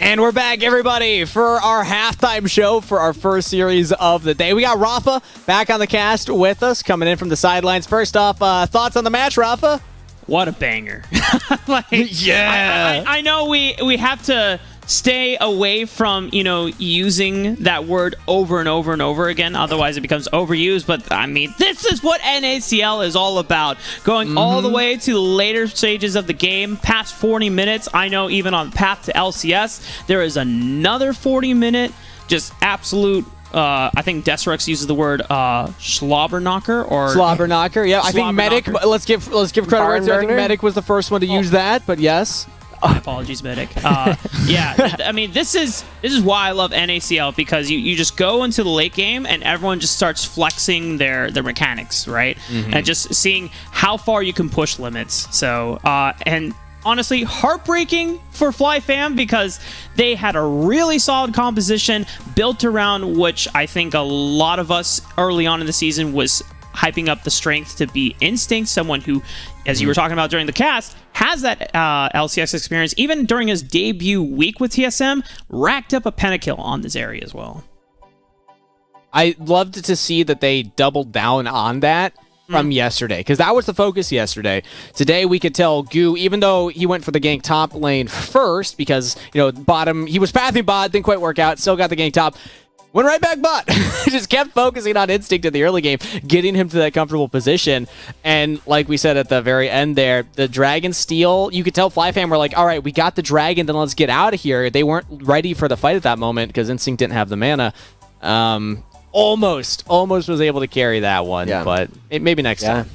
And we're back, everybody, for our halftime show for our first series of the day. We got Rafa back on the cast with us, coming in from the sidelines. First off, uh, thoughts on the match, Rafa? What a banger! like, yeah, I, I, I know we we have to stay away from you know using that word over and over and over again otherwise it becomes overused but i mean this is what nacl is all about going mm-hmm. all the way to the later stages of the game past 40 minutes i know even on path to lcs there is another 40 minute just absolute uh, I think Deserex uses the word uh, knocker or knocker. Yeah, I think Medic. Let's give let's give credit where I think Medic was the first one to oh. use that, but yes. Apologies, medic. Uh, yeah, I mean this is this is why I love NACL because you, you just go into the late game and everyone just starts flexing their their mechanics, right? Mm-hmm. And just seeing how far you can push limits. So uh, and honestly heartbreaking for Fly Fam because they had a really solid composition built around which I think a lot of us early on in the season was hyping up the strength to be Instinct, someone who, as you were talking about during the cast, has that uh, LCS experience. Even during his debut week with TSM, racked up a pentakill on this area as well. I loved to see that they doubled down on that from mm. yesterday because that was the focus yesterday. Today we could tell Goo, even though he went for the gank top lane first because you know bottom he was pathing bot, didn't quite work out, still got the gank top. Went right back bot. just kept focusing on instinct in the early game, getting him to that comfortable position. And like we said at the very end there, the dragon steal, you could tell Flyfam were like, all right, we got the dragon, then let's get out of here. They weren't ready for the fight at that moment because instinct didn't have the mana. Um, almost, almost was able to carry that one, yeah. but it, maybe next yeah. time.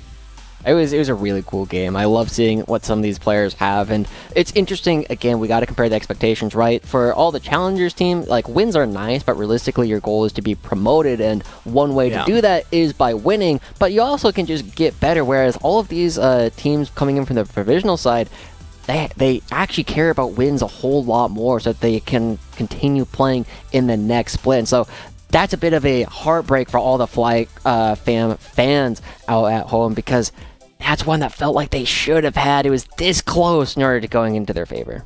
It was it was a really cool game. I love seeing what some of these players have, and it's interesting. Again, we got to compare the expectations, right? For all the challengers team, like wins are nice, but realistically, your goal is to be promoted, and one way yeah. to do that is by winning. But you also can just get better. Whereas all of these uh, teams coming in from the provisional side, they they actually care about wins a whole lot more, so that they can continue playing in the next split. And so that's a bit of a heartbreak for all the Fly uh, fam fans out at home because that's one that felt like they should have had. It was this close in order to going into their favor.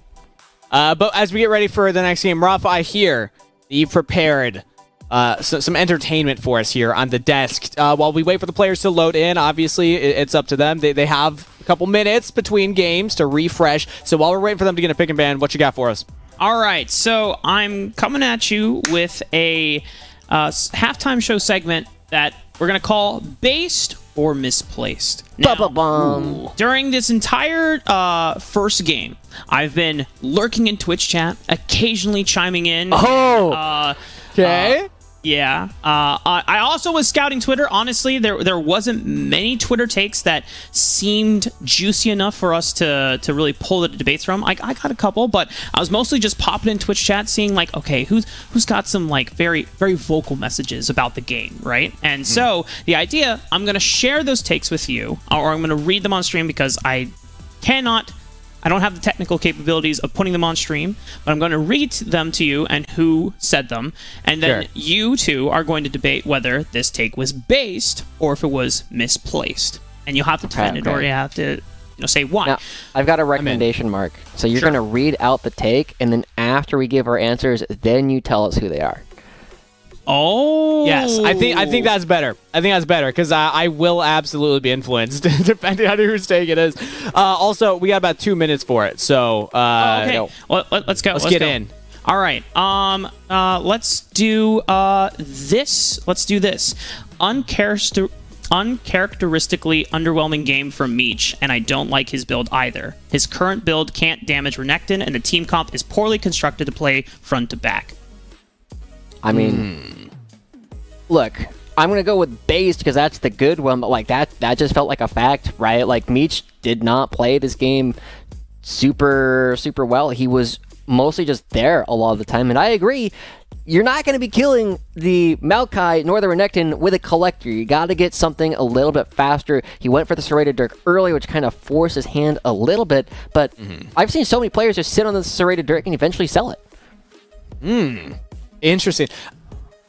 Uh, but as we get ready for the next game, Rafa, I hear you've prepared uh, so, some entertainment for us here on the desk. Uh, while we wait for the players to load in, obviously it, it's up to them. They, they have a couple minutes between games to refresh. So while we're waiting for them to get a pick and ban, what you got for us? All right, so I'm coming at you with a uh, halftime show segment that we're going to call Based or Misplaced. Now, during this entire uh, first game, I've been lurking in Twitch chat, occasionally chiming in. Oh! Uh, okay. Uh, yeah. Uh, I also was scouting Twitter. Honestly, there there wasn't many Twitter takes that seemed juicy enough for us to to really pull the debates from. I, I got a couple, but I was mostly just popping in Twitch chat, seeing like, okay, who's who's got some like very very vocal messages about the game, right? And mm. so the idea, I'm gonna share those takes with you, or I'm gonna read them on stream because I cannot I don't have the technical capabilities of putting them on stream, but I'm going to read them to you and who said them. And then sure. you two are going to debate whether this take was based or if it was misplaced. And you'll have to defend okay, okay. it or you have to you know, say why. Now, I've got a recommendation, Mark. So you're sure. going to read out the take, and then after we give our answers, then you tell us who they are. Oh, yes. I think I think that's better. I think that's better because I, I, will absolutely be influenced depending on whose take it is. Uh, also, we got about two minutes for it, so uh, oh, okay. Well, let, us go. Let's, let's get go. in. All right. Um. Uh. Let's do uh this. Let's do this. Uncharacter uncharacteristically underwhelming game from Meech, and I don't like his build either. His current build can't damage Renekton, and the team comp is poorly constructed to play front to back. I mean, mm. look, I'm gonna go with based because that's the good one, but like that that just felt like a fact, right? Like Meech did not play this game super super well. He was mostly just there a lot of the time, and I agree. You're not going to be killing the Maokai nor the Renekton with a collector. You got to get something a little bit faster. He went for the Serrated Dirk early, which kind of forced his hand a little bit. But mm -hmm. I've seen so many players just sit on the Serrated Dirk and eventually sell it. Hmm. Interesting.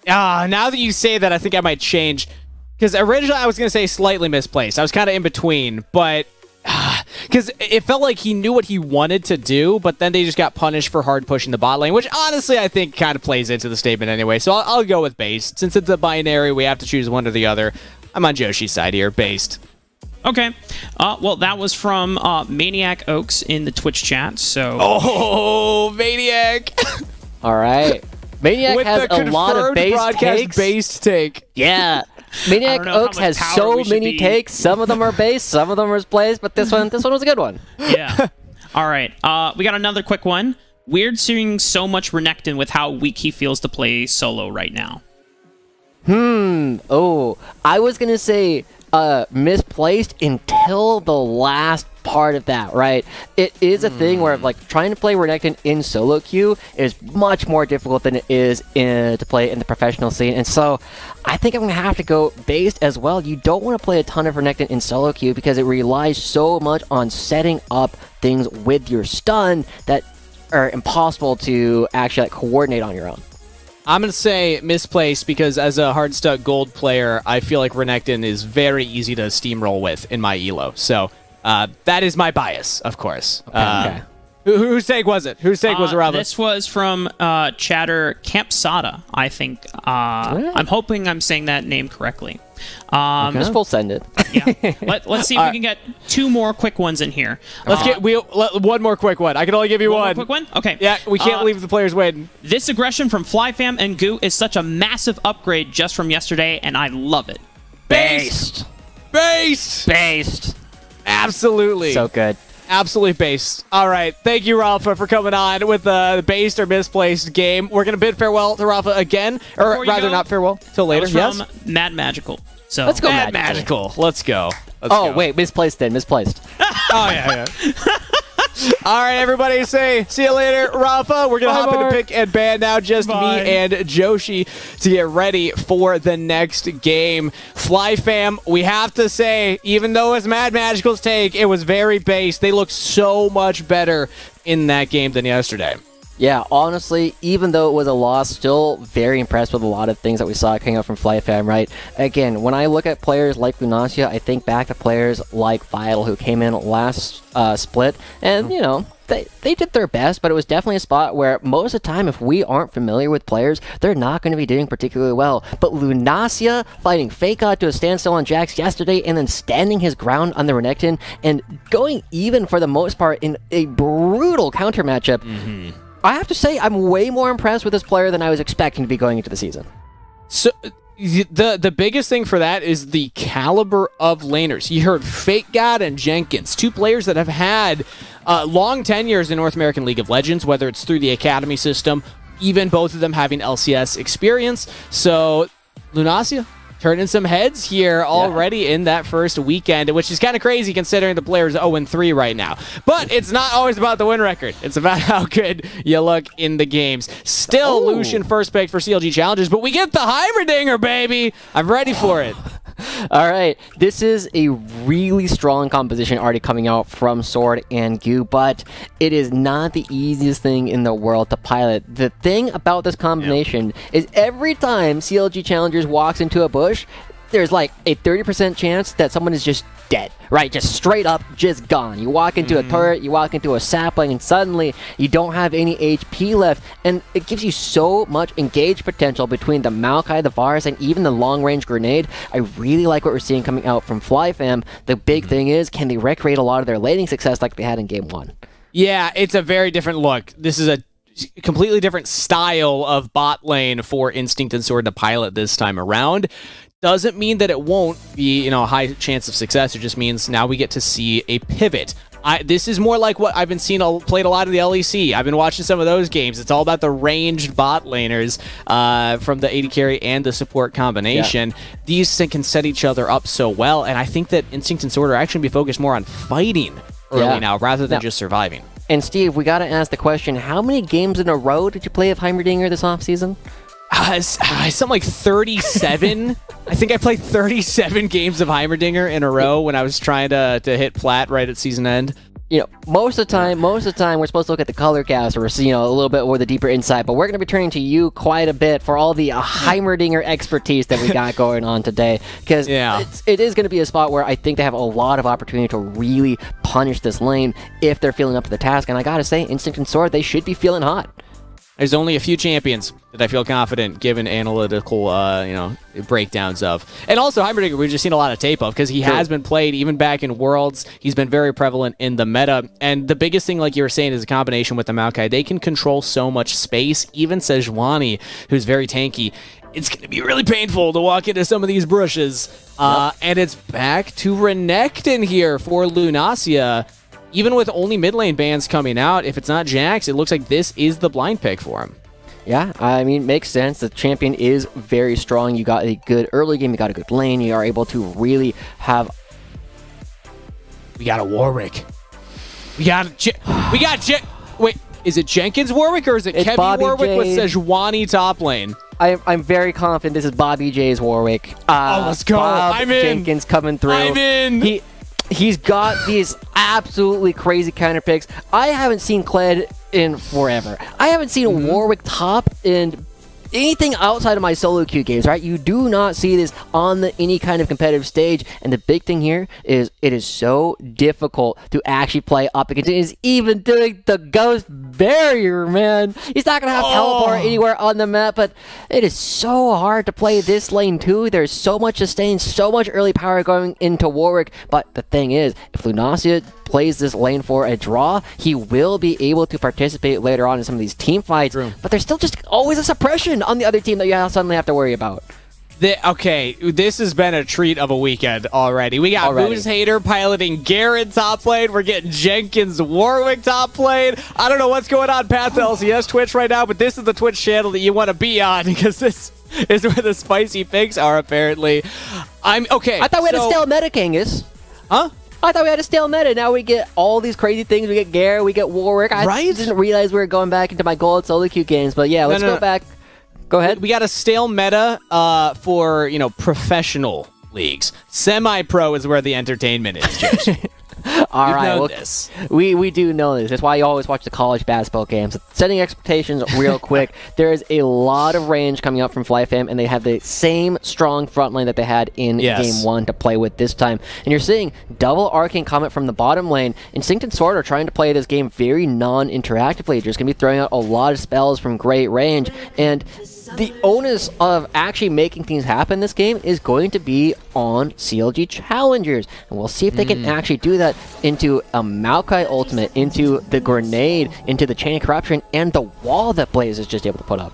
Ah, uh, now that you say that, I think I might change. Because originally I was going to say slightly misplaced. I was kind of in between, but because it felt like he knew what he wanted to do, but then they just got punished for hard pushing the bot lane, which honestly I think kind of plays into the statement anyway. So I'll, I'll go with based. Since it's a binary, we have to choose one or the other. I'm on Joshi's side here, based. Okay. Uh, well, that was from uh, Maniac Oaks in the Twitch chat. So. Oh, Maniac! All right. Maniac With has the a lot of base takes. Based take. Yeah. Maniac don't know how Oaks has so many be- takes. Some of them are base, some of them are plays, but this one this one was a good one. Yeah. All right. Uh, we got another quick one. Weird seeing so much Renekton with how weak he feels to play solo right now. Hmm. Oh, I was gonna say uh, misplaced until the last part of that. Right? It is a thing where like trying to play Renekton in solo queue is much more difficult than it is in, to play in the professional scene, and so I think I'm gonna have to go based as well. You don't want to play a ton of Renekton in solo queue because it relies so much on setting up things with your stun that are impossible to actually like, coordinate on your own. I'm going to say misplaced because as a hard stuck gold player, I feel like Renekton is very easy to steamroll with in my elo. So uh, that is my bias, of course. Uh, okay. who, whose take was it? Whose take was it, Uh, this was from uh, chatter Camp Sada, I think. Uh, I'm hoping I'm saying that name correctly. Um, Just full send it. yeah. Let, let's see if we can get two more quick ones in here. Let's Uh, get we let, one more quick one. I can only give you one more one. quick one. Okay. Yeah, we can't Uh, leave the players waiting. This aggression from FlyFam and Goo is such a massive upgrade just from yesterday, and I love it. Based. Based. Based. Absolutely. So good. Absolutely based. All right. Thank you, Rafa, for coming on with uh, the based or misplaced game. We're going to bid farewell to Rafa again. Or rather, go, not farewell. Till later. was Yes? Mad Magical. So Let's go Mad magical. magical. Let's go. Let's Oh, go. wait, misplaced then, misplaced. Oh, yeah, yeah. All right, everybody, say see you later, Rafa. We're gonna Bye, hop Mark. into pick and ban now. Just Bye. me and Joshi to get ready for the next game. Fly fam, we have to say, even though it's Mad Magical's take, it was very base. They look so much better in that game than yesterday. Yeah, honestly, even though it was a loss, still very impressed with a lot of things that we saw coming out from FlyFam, right? Again, when I look at players like Lunasia, I think back to players like Vital who came in last uh, split, and, you know, they, they did their best, but it was definitely a spot where most of the time, if we aren't familiar with players, they're not going to be doing particularly well. But Lunasia fighting FakeGod to a standstill on Jax yesterday and then standing his ground on the Renekton and going even for the most part in a brutal counter matchup. I have to say, I'm way more impressed with this player than I was expecting to be going into the season. So the the biggest thing for that is the caliber of laners. You heard Fake God and Jenkins, two players that have had uh, long tenures in North American League of Legends, whether it's through the academy system, even both of them having LCS experience. So Lunacia turning some heads here already in that first weekend, which is kind of crazy considering the player's 0 3 right now. But it's not always about the win record. It's about how good you look in the games. Still. Lucian first pick for CLG Challengers, but we get the Heimerdinger, baby. I'm ready for it. All right, this is a really strong composition already coming out from Sword and Goo, but it is not the easiest thing in the world to pilot. The thing about this combination is every time CLG Challengers walks into a bush, there's like a 30% chance that someone is just dead, right? Just straight up, just gone. You walk into a mm. turret, you walk into a sapling, and suddenly you don't have any HP left. And it gives you so much engage potential between the Maokai, the Varus, and even the long range grenade. I really like what we're seeing coming out from FlyFam. The big mm. thing is, can they recreate a lot of their laning success like they had in game one? Yeah, it's a very different look. This is a completely different style of bot lane for Instinct and Sword to pilot this time around. Doesn't mean that it won't be, you know, a high chance of success. It just means now we get to see a pivot. I, this is more like what I've been seeing a, played a lot of the LEC. I've been watching some of those games. It's all about the ranged bot laners uh, from the AD carry and the support combination. These can set each other up so well, and I think that Instinct and Sword are actually going to be focused more on fighting early Yeah. now rather than Now- just surviving. And Steve, we gotta ask the question: How many games in a row did you play of Heimerdinger this offseason? Uh, it's- uh, something like 37. I think I played 37 games of Heimerdinger in a row when I was trying to, to hit plat right at season end. you know, most of the time, most of the time, we're supposed to look at the color cast or you know a little bit more the deeper insight. But we're going to be turning to you quite a bit for all the uh, Heimerdinger expertise that we got going on today, because Yeah. it is going to be a spot where I think they have a lot of opportunity to really punish this lane if they're feeling up to the task. And I gotta say, Instinct and Sword, they should be feeling hot. There's only a few champions that I feel confident given analytical, uh, you know, breakdowns of. And also, Heimerdinger, we've just seen a lot of tape of because he has been played even back in Worlds. He's been very prevalent in the meta. And the biggest thing, like you were saying, is a combination with the Maokai. They can control so much space. Even Sejuani, who's very tanky, it's going to be really painful to walk into some of these brushes. Uh, and it's back to Renekton here for Lunacia. Even with only mid lane bans coming out, if it's not Jax, it looks like this is the blind pick for him. Yeah, I mean, makes sense. The champion is very strong. You got a good early game, you got a good lane. You are able to really have. We got a Warwick. We got a we got Je- wait. Is it Jenkins Warwick or is it It's Kevin Bobby Warwick with Jade. Sejuani top lane? I, I'm very confident this is Bobby J's Warwick. Uh, Oh, let's go. Bob I'm in. Jenkins coming through. I'm in. He, he's got these absolutely crazy counter picks. I haven't seen Kled in forever. I haven't seen Mm-hmm. Warwick top in anything outside of my solo queue games, right? You do not see this on the any kind of competitive stage. And the big thing here is it is so difficult to actually play up against. It is even doing the ghost barrier, man. He's not gonna have oh. teleport anywhere on the map, but it is so hard to play this lane too. There's so much sustain, so much early power going into Warwick. But the thing is, if Lunacia plays this lane for a draw, he will be able to participate later on in some of these team fights. But there's still just always a suppression on the other team that you suddenly have to worry about. The, okay, this has been a treat of a weekend already. We got Already. Booze Hater piloting Garrett top lane. We're getting Jenkins Warwick top lane. I don't know what's going on Path to LCS Twitch right now, but this is the Twitch channel that you want to be on because this is where the spicy picks are apparently. I'm okay. I thought we had so- a stale meta, Kangas. Huh? I thought we had a stale meta. Now we get all these crazy things. We get Gare, we get Warwick. I Right? didn't realize we were going back into my gold solo queue games. But yeah, let's no, go no. back. Go ahead. We got a stale meta uh, for you know professional leagues. Semi-pro is where the entertainment is. All right, well, this. we we do know this. That's why you always watch the college basketball games. Setting expectations real quick. there is a lot of range coming up from FlyFam, and they have the same strong front line that they had in Yes. game one to play with this time. And you're seeing double arcane comet from the bottom lane. Instinct and Sword are trying to play this game very non-interactively. They're just gonna be throwing out a lot of spells from great range, and the onus of actually making things happen this game is going to be on CLG challengers. And we'll see if they can mm. actually do that into a Maokai ultimate, into the grenade, into the chain of corruption, and the wall that Blaze is just able to put up.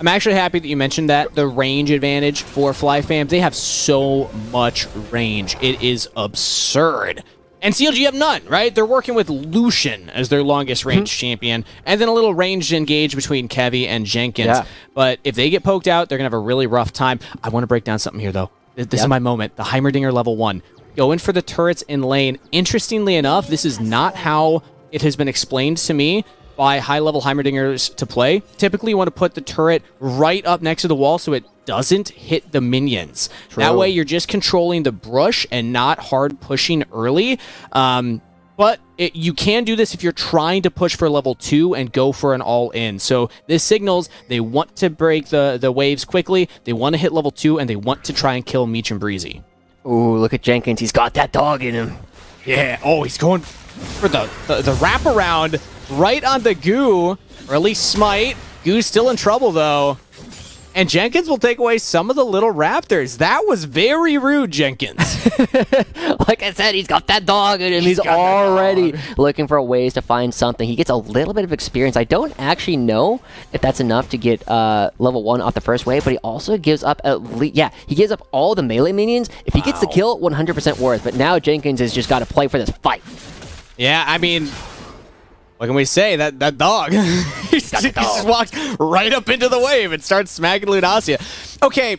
I'm actually happy that you mentioned that the range advantage for FlyFam. They have so much range. It is absurd. And CLG have none, right? They're working with Lucian as their longest hmm. range champion, and then a little ranged engage between Kevy and Jenkins. Yeah. But if they get poked out, they're gonna have a really rough time. I want to break down something here, though. Th- This is my moment. The Heimerdinger level one. Go in for the turrets in lane. Interestingly enough, this is not how it has been explained to me by high-level Heimerdingers to play. Typically, you want to put the turret right up next to the wall so it doesn't hit the minions. That way, you're just controlling the brush and not hard pushing early. Um, but it, you can do this if you're trying to push for level two and go for an all in. So this signals they want to break the, the waves quickly, they want to hit level two, and they want to try and kill Meech and Breezy. Ooh, look at Jenkins. He's got that dog in him. Yeah. Oh, he's going for the, the, the wraparound right on the goo, or at least smite. Goo's still in trouble, though. And Jenkins will take away some of the little raptors. That was very rude, Jenkins. like I said, he's got that dog in him. He's, that already looking for ways to find something. He gets a little bit of experience. I don't actually know if that's enough to get uh, level one off the first wave, but he also gives up at least. Yeah, he gives up all the melee minions. If he gets the kill, 100% worth. But now Jenkins has just got to play for this fight. yeah, I mean, what can we say? That that dog, he just, walks right up into the wave and starts smacking Lunasia. Okay.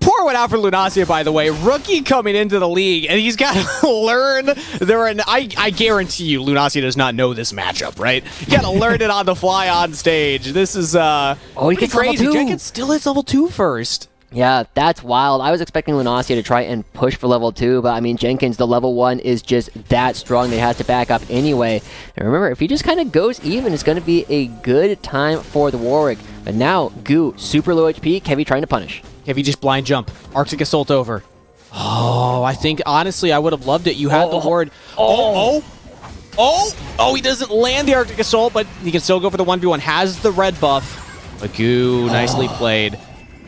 Poor one out for Lunasia, by the way. Rookie coming into the league, and he's got to learn. There, are, I, I guarantee you, Lunasia does not know this matchup, right? You got to learn it on the fly on stage. This is uh, Oh, he gets level two. Jenkins still is level two first. Yeah, that's wild. I was expecting Lunacia to try and push for level 2, but I mean, Jenkins, the level 1 is just that strong. They has to back up anyway. And remember, if he just kind of goes even, it's going to be a good time for the Warwick. But now, Goo, super low HP, Kevy trying to punish. Kevy just blind jump. Arctic Assault over. Oh, I think, honestly, I would have loved it. You had Oh. the ward. Oh. oh, oh, oh, oh, he doesn't land the Arctic Assault, but he can still go for the 1v1. Has the red buff. Magoo, nicely oh. played.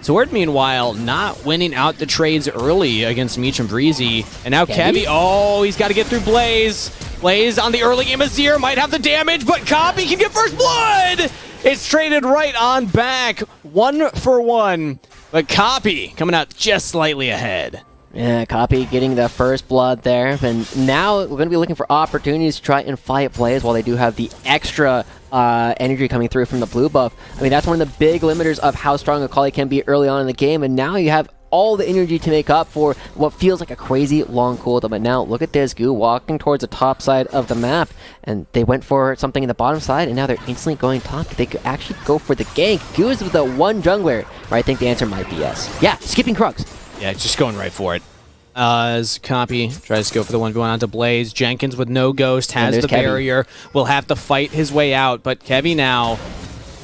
Sword, meanwhile, not winning out the trades early against Meech and Breezy. And now? Kevy, oh, he's got to get through Blaze. Blaze on the early game Azir might have the damage, but Copy can get first blood! It's traded right on back, one for one. But Copy coming out just slightly ahead. Yeah, Copy getting the first blood there. And now we're going to be looking for opportunities to try and fight plays while they do have the extra uh, energy coming through from the blue buff. I mean, that's one of the big limiters of how strong Akali can be early on in the game. And now you have all the energy to make up for what feels like a crazy long cooldown. But now look at this Goo walking towards the top side of the map. And they went for something in the bottom side, and now they're instantly going top. They could actually go for the gank. Goo is the one jungler. Where I think the answer might be yes. Yeah, skipping Krugs. Yeah, just going right for it. Uh, as Copy tries to go for the one going onto Blaze. Jenkins with no ghost has the Kevy. barrier. Will have to fight his way out, but Kevy now.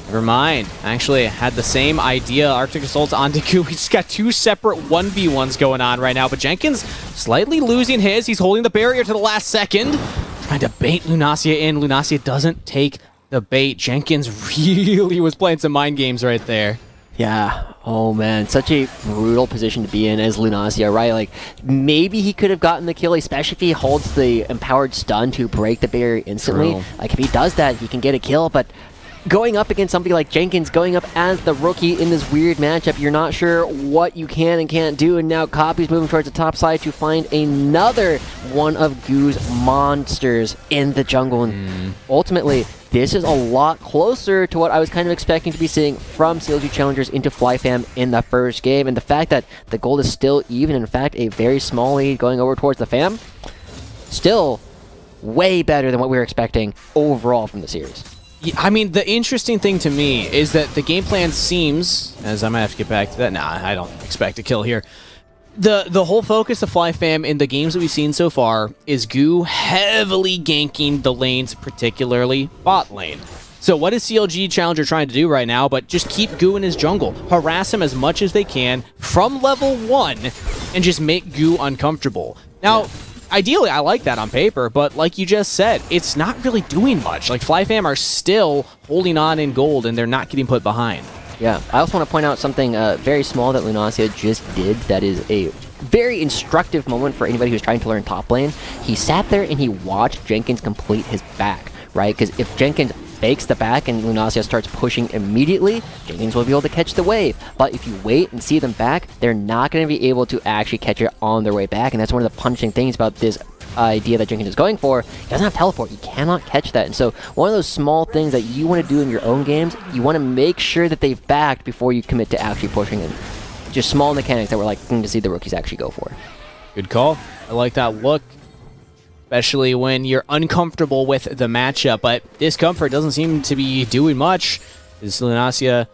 Never mind. Actually, had the same idea. Arctic Assault's on Deku. He's got two separate 1v1s going on right now, but Jenkins slightly losing his. He's holding the barrier to the last second. Trying to bait Lunacia in. Lunasia doesn't take the bait. Jenkins really was playing some mind games right there. Yeah. Oh man, such a brutal position to be in as Lunacia, right? Like maybe he could have gotten the kill, especially if he holds the empowered stun to break the barrier instantly. True. Like if he does that, he can get a kill. But going up against somebody like Jenkins, going up as the rookie in this weird matchup, you're not sure what you can and can't do. And now Copy's moving towards the top side to find another one of Goo's monsters in the jungle. And mm. ultimately, this is a lot closer to what I was kind of expecting to be seeing from CLG Challengers into FlyFam in the first game. And the fact that the gold is still even, in fact, a very small lead going over towards the fam, still way better than what we were expecting overall from the series. I mean, the interesting thing to me is that the game plan seems, as I might have to get back to that. Nah, I don't expect a kill here. The the whole focus of Fly Fam in the games that we've seen so far is Goo heavily ganking the lanes, particularly bot lane. So what is CLG Challenger trying to do right now? But just keep Goo in his jungle, harass him as much as they can from level one, and just make Goo uncomfortable. Now, ideally, I like that on paper, but like you just said, it's not really doing much. Like FlyFam are still holding on in gold, and they're not getting put behind. Yeah, I also want to point out something uh, very small that Lunacia just did that is a very instructive moment for anybody who's trying to learn top lane. He sat there and he watched Jenkins complete his back, right? Because if Jenkins fakes the back and Lunacia starts pushing immediately, Jenkins will be able to catch the wave. But if you wait and see them back, they're not going to be able to actually catch it on their way back. And that's one of the punishing things about this idea that Jenkins is going for. He doesn't have teleport. He cannot catch that. And so one of those small things that you want to do in your own games, you want to make sure that they've backed before you commit to actually pushing it. Just small mechanics that we're like to see the rookies actually go for. Good call. I like that look. Especially when you're uncomfortable with the matchup, but discomfort doesn't seem to be doing much. Is Lunacia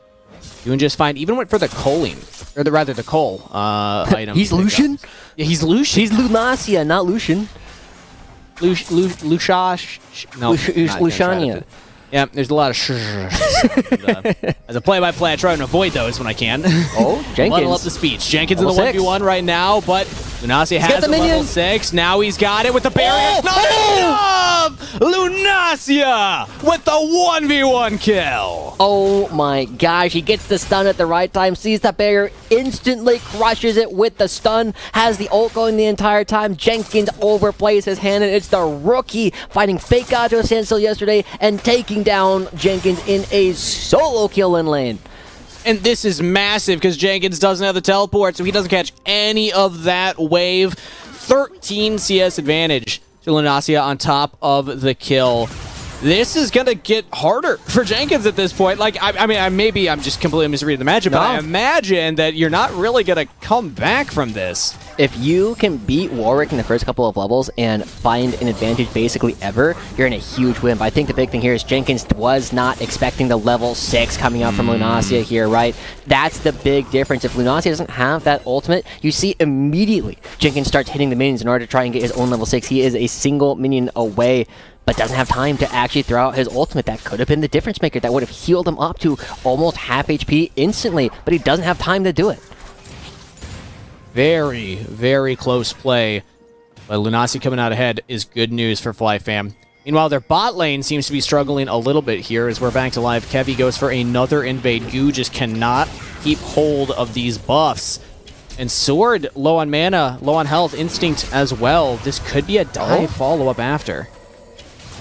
doing just fine? Even went for the coaling, or the, rather the coal uh, item. He's. Lucian? Yeah, he's Lucian. He's Lunacia, not Lucian. Lush, Lush, Lush, Yeah, there's a lot of and, uh, as a play-by-play, I try and avoid those when I can. Oh, Jenkins. Muddle up the speech. Jenkins in the 1v1 right now, but Lunacia got has the a level 6. Now he's got it with the barrier. Oh! Not enough! Lunacia with the 1v1 kill. Oh my gosh, he gets the stun at the right time, sees the barrier, instantly crushes it with the stun, has the ult going the entire time. Jenkins overplays his hand, and it's the rookie fighting FakeGod to Standstill yesterday and taking down Jenkins in a solo kill in lane. And this is massive because Jenkins doesn't have the teleport, so he doesn't catch any of that wave. 13 CS advantage to Lunacia on top of the kill. This is gonna get harder for Jenkins at this point. Like, I, I mean, I, maybe I'm just completely misreading the matchup, but I imagine that you're not really gonna come back from this. If you can beat Warwick in the first couple of levels and find an advantage basically ever, you're in a huge win. But I think the big thing here is Jenkins was not expecting the level 6 coming out from hmm. Lunacia here, right? That's the big difference. If Lunacia doesn't have that ultimate, you see immediately Jenkins starts hitting the minions in order to try and get his own level 6. He is a single minion away but doesn't have time to actually throw out his ultimate. That could have been the difference maker. That would have healed him up to almost half HP instantly, but he doesn't have time to do it. Very, very close play. But Lunasi coming out ahead is good news for FlyFam. Meanwhile, their bot lane seems to be struggling a little bit here as we're back to live. Kevy goes for another invade. Goo just cannot keep hold of these buffs. And Sword, low on mana, low on health, Instinct as well. This could be a dive Oh. follow-up after.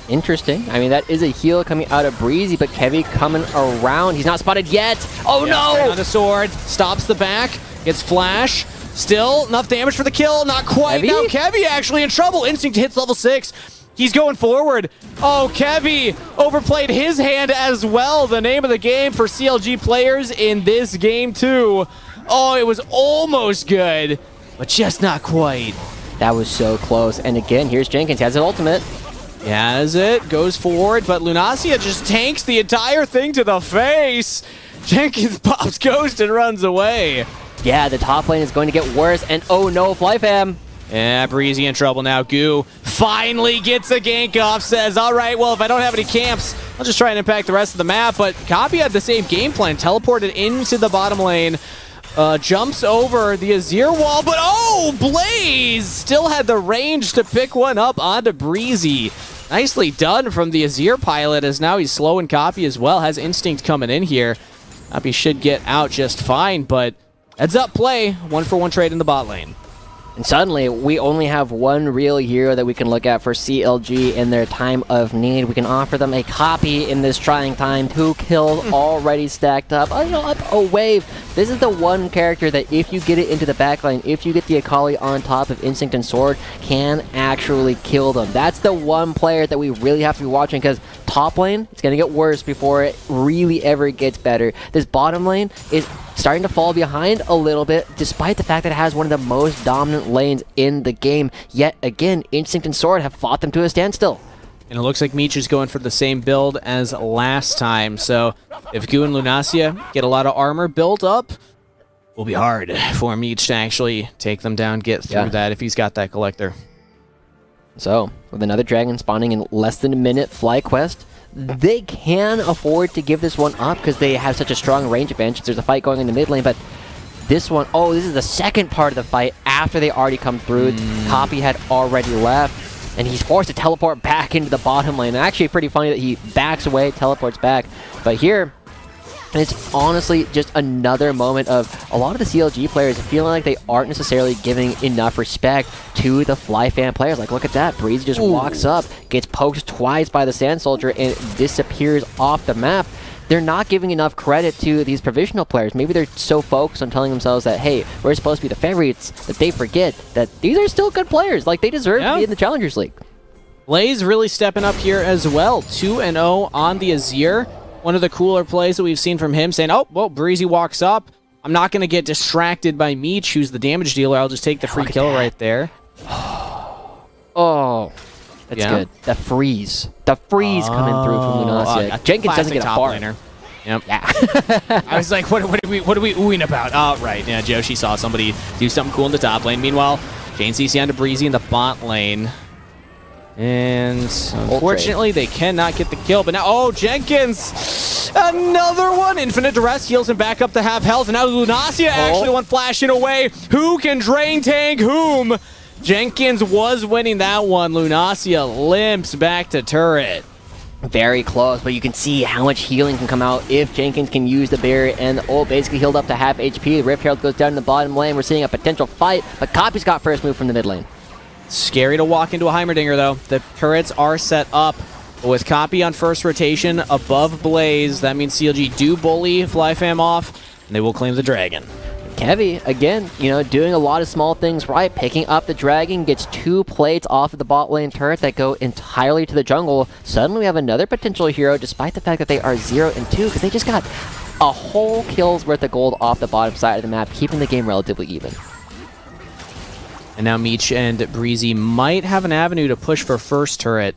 Interesting. I mean, that is a heal coming out of Breezy, but Kevy coming around. He's not spotted yet. Oh On no! the sword, stops the back, gets flash. Still enough damage for the kill. Not quite. Kevy? Now Kevy actually in trouble. Instinct hits level six. He's going forward. Oh, Kevy overplayed his hand as well. The name of the game for CLG players in this game too. Oh, it was almost good, but just not quite. That was so close. And again, here's Jenkins. He has an ultimate. He has it, goes forward, but Lunasia just tanks the entire thing to the face. Jenkins pops ghost and runs away. Yeah, the top lane is going to get worse. And oh no, Flyfam. Yeah, Breezy in trouble now. Goo finally gets a gank off, says, all right, well, if I don't have any camps, I'll just try and impact the rest of the map. But Copy had the same game plan, teleported into the bottom lane, uh, jumps over the Azir wall, but oh, Blaze still had the range to pick one up onto Breezy. Nicely done from the Azir pilot, as now he's slow and Copy as well, has Instinct coming in here. Copy should get out just fine, but heads up play, one for one trade in the bot lane. And suddenly, we only have one real hero that we can look at for CLG in their time of need. We can offer them a copy in this trying time. Two kills hmm. already stacked up. Uh, oh, no, up a wave. This is the one character that if you get it into the backline, if you get the Akali on top of Instinct and Sword, can actually kill them. That's the one player that we really have to be watching because top lane, it's going to get worse before it really ever gets better. This bottom lane is starting to fall behind a little bit, despite the fact that it has one of the most dominant lanes in the game. Yet again, Instinct and Sword have fought them to a standstill. And it looks like Meech is going for the same build as last time. So if Goo and Lunasia get a lot of armor built up, will be hard for Meech to actually take them down, get through Yeah. that if he's got that collector. So, with another dragon spawning in less than a minute, FlyQuest, they can afford to give this one up because they have such a strong range advantage. There's a fight going in the mid lane, but this one, oh, this is the second part of the fight after they already come through. Mm. Copy had already left, and he's forced to teleport back into the bottom lane. Actually, pretty funny that he backs away, teleports back. But here, it's honestly just another moment of a lot of the CLG players feeling like they aren't necessarily giving enough respect to the Fly Fam players. Like, look at that. Breezy just walks up, gets poked twice by the Sand Soldier, and disappears off the map. They're not giving enough credit to these provisional players. Maybe they're so focused on telling themselves that, hey, we're supposed to be the favorites, that they forget that these are still good players. Like, they deserve Yeah. to be in the Challengers League. Blaze really stepping up here as well. 2 and 0 on the Azir. One of the cooler plays that we've seen from him saying, oh, well, Breezy walks up. I'm not going to get distracted by Meech, who's the damage dealer. I'll just take the free kill that. right there. Oh, that's Yeah. good. The freeze. The freeze coming through from. Oh, a Jenkins doesn't get a top far. laner. Yep. Yeah. I was like, what, what, are we, what are we oohing about? Oh, right. Yeah, Joshi saw somebody do something cool in the top lane. Meanwhile, Jane CC onto Breezy in the bot lane. And unfortunately, they cannot get the kill. But now, oh, Jenkins! Another one! Infinite Duress heals him back up to half health. And now Lunacia oh. actually one flashing away. Who can drain tank whom? Jenkins was winning that one. Lunasia limps back to turret. Very close, but you can see how much healing can come out if Jenkins can use the barrier and the ult basically healed up to half HP. Rift Herald goes down in the bottom lane. We're seeing a potential fight, but Copy's got first move from the mid lane. Scary to walk into a Heimerdinger, though. The turrets are set up. With Copy on first rotation above Blaze, that means CLG do bully Flyfam off, and they will claim the dragon. Kevy, again, you know, doing a lot of small things right, picking up the dragon, gets two plates off of the bot lane turret that go entirely to the jungle. Suddenly we have another potential hero, despite the fact that they are 0 and 2, because they just got a whole kill's worth of gold off the bottom side of the map, keeping the game relatively even. And now Meech and Breezy might have an avenue to push for first turret,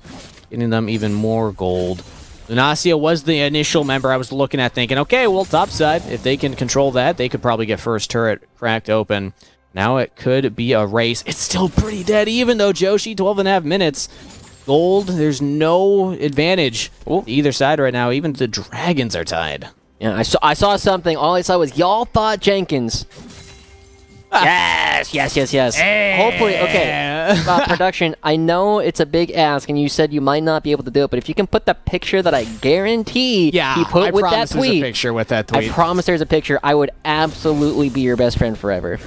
getting them even more gold. Lunacia was the initial member I was looking at thinking, okay, well, top side, if they can control that, they could probably get first turret cracked open. Now it could be a race. It's still pretty dead, even though Joshi, 12 and a half minutes. Gold, there's no advantage either side right now. Even the Dragons are tied. Yeah, I saw, I saw something. All I saw was y'all thought Jenkins. Yes, yes, yes, yes. Hopefully, okay. Uh, production, I know it's a big ask, and you said you might not be able to do it, but if you can put the picture that I guarantee Yeah, he put I with that promise there's a tweet, picture with that tweet. I promise there's a picture. I would absolutely be your best friend forever.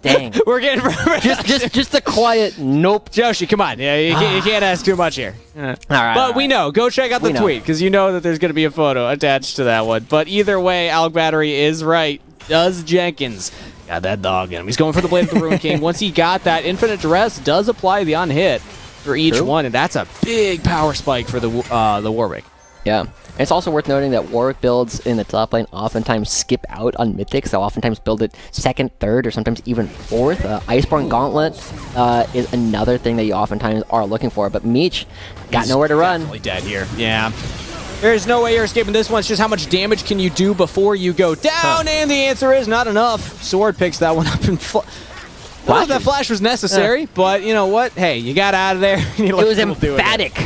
Dang. We're getting just, just, just a quiet nope. Joshi, come on. Yeah, you, can't, you can't ask too much here. All right, But all we know. Go check out the We tweet because you know that there's going to be a photo attached to that one. But either way, Alec Battery is right. Does Jenkins got that dog in him? He's going for the Blade of the Ruin King. Once he got that, Infinite Duress does apply the unhit for each True. one, and that's a big power spike for the uh, the Warwick. Yeah. And it's also worth noting that Warwick builds in the top lane oftentimes skip out on mythics. They'll oftentimes build it second, third, or sometimes even fourth. Uh, Iceborn Gauntlet uh, is another thing that you oftentimes are looking for. But Meech got nowhere to run. Definitely dead here. Yeah. There's no way you're escaping this one. It's just how much damage can you do before you go down, and the answer is not enough. Sword picks that one up and. Fl- well, that flash was necessary, but you know what? Hey, you got out of there. and you let It was emphatic.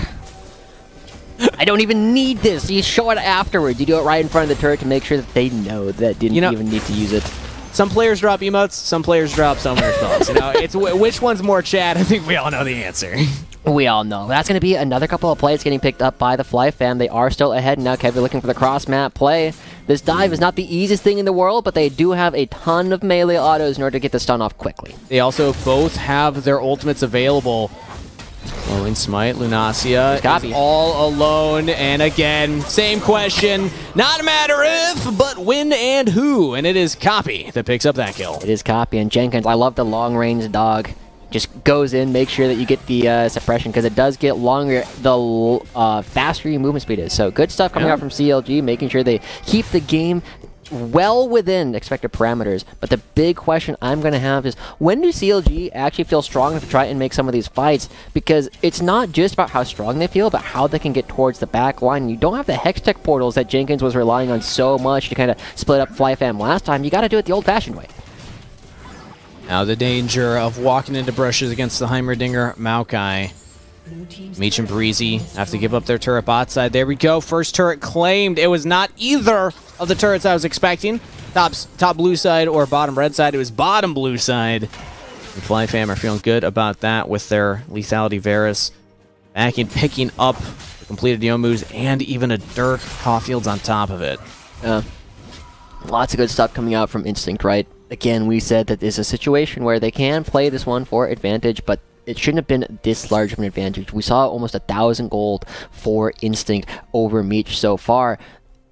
I don't even need this. You show it afterwards. You do it right in front of the turret to make sure that they know that didn't You know- even need to use it. Some players drop emotes, some players drop summoner spells. You know, it's wh- which one's more Chad. I think we all know the answer. We all know. That's going to be another couple of plays getting picked up by the Fly fam. They are still ahead now. Kevy looking for the cross map play. This dive is not the easiest thing in the world, but they do have a ton of melee autos in order to get the stun off quickly. They also both have their ultimates available. Oh, Flowing Smite, Lunacia Copy. is all alone. And again, same question. Not a matter if, but when and who. And it is Copy that picks up that kill. It is copy and Jenkins. I love the long range dog. Just goes in, make sure that you get the uh, suppression because it does get longer the uh, faster your movement speed is. So good stuff coming Yeah. out from CLG, making sure they keep the game well within expected parameters. But the big question I'm going to have is when do CLG actually feel strong enough to try and make some of these fights? Because it's not just about how strong they feel, but how they can get towards the back line. You don't have the Hextech portals that Jenkins was relying on so much to kind of split up FlyFam last time. You got to do it the old-fashioned way. Now the danger of walking into brushes against the Heimerdinger Maokai. Meech and Breezy have to give up their turret bot side. There we go. First turret claimed. It was not either of the turrets I was expecting. Top, top blue side or bottom red side. It was bottom blue side. And Fly Fam are feeling good about that with their Lethality Varus. Back in picking up the completed Youmuu's and even a Dirk Caulfield's on top of it. Uh, lots of good stuff coming out from Instinct, right? Again, we said that this is a situation where they can play this one for advantage, but it shouldn't have been this large of an advantage. We saw almost a thousand gold for Instinct over Meech so far.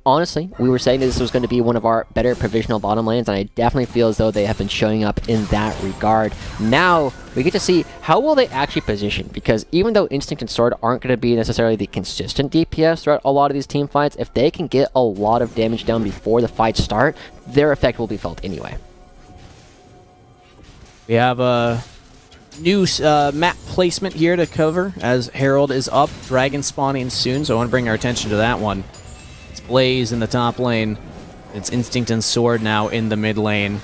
Honestly, we were saying that this was going to be one of our better provisional bottom lanes, and I definitely feel as though they have been showing up in that regard. Now, we get to see how will they actually position, because even though Instinct and Sword aren't going to be necessarily the consistent DPS throughout a lot of these team fights, if they can get a lot of damage down before the fights start, their effect will be felt anyway. We have a new uh, map placement here to cover as Herald is up, Dragon spawning soon, so I want to bring our attention to that one. It's Blaze in the top lane. It's Instinct and Sword now in the mid lane.